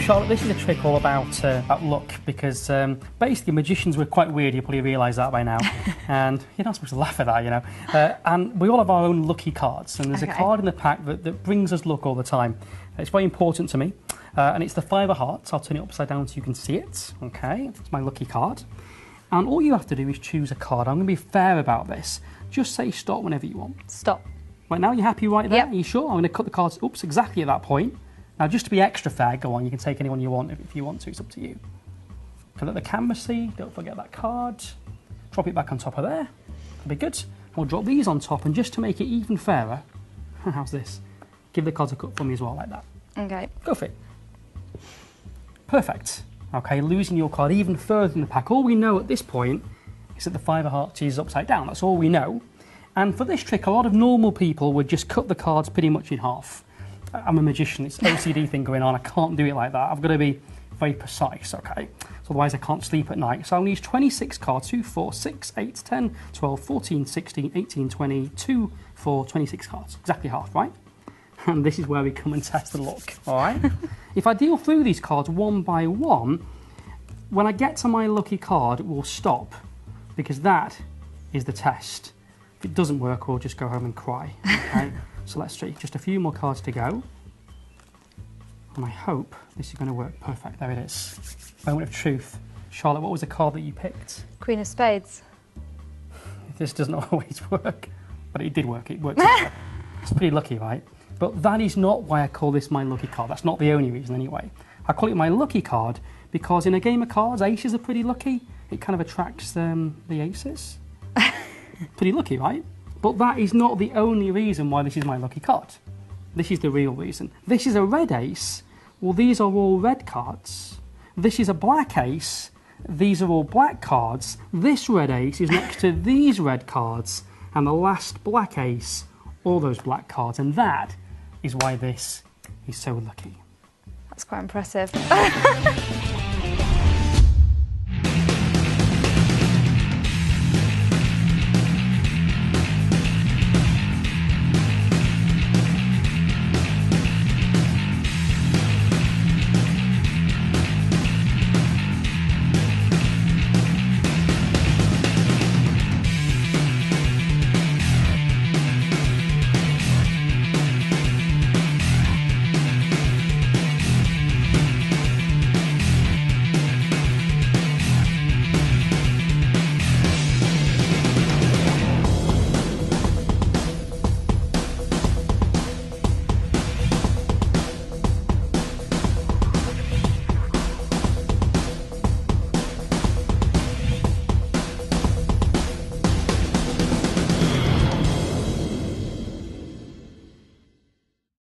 Charlotte, this is a trick all about, uh, about luck because um, basically magicians were quite weird. You probably realise that by now. and you're not supposed to laugh at that, you know. Uh, and we all have our own lucky cards. And there's Okay. a card in the pack that, that brings us luck all the time. It's very important to me. Uh, and it's the five of hearts. I'll turn it upside down so you can see it. Okay, it's my lucky card. And all you have to do is choose a card. I'm going to be fair about this. Just say stop whenever you want. Stop. Right now, you're happy right there? Yep. Are you sure? I'm going to cut the cards. Oops, exactly at that point. Now, just to be extra fair, go on. You can take anyone you want if, if you want to. It's up to you. Let the camera see. Don't forget that card. Drop it back on top of there. That'll be good. We'll drop these on top, and just to make it even fairer, how's this? Give the cards a cut for me as well, like that. Okay. Go for it. Perfect. Okay, losing your card even further in the pack. All we know at this point is that the five of hearts is upside down. That's all we know. And for this trick, a lot of normal people would just cut the cards pretty much in half. I'm a magician. It's OCD thing going on. I can't do it like that. I've got to be very precise, okay? So otherwise I can't sleep at night. So I'll use 26 cards, 2, 4, 6, 8, 10, 12, 14, 16, 18, 20, 2, 4, 26 cards. Exactly half, right? And this is where we come and test the luck, all right? if I deal through these cards one by one, when I get to my lucky card, we'll stop because that is the test. If it doesn't work, we'll just go home and cry, okay? So let's see, just a few more cards to go. And I hope this is going to work perfect. There it is. Moment of truth. Charlotte, what was the card that you picked? Queen of Spades. This doesn't always work, but it did work. It worked. it's pretty lucky, right? But that is not why I call this my lucky card. That's not the only reason, anyway. I call it my lucky card because in a game of cards, aces are pretty lucky. It kind of attracts um, the aces. pretty lucky, right? But that is not the only reason why this is my lucky card. This is the real reason. This is a red ace. Well, these are all red cards. This is a black ace. These are all black cards. This red ace is next to these red cards. And the last black ace, all those black cards. And that is why this is so lucky. That's quite impressive.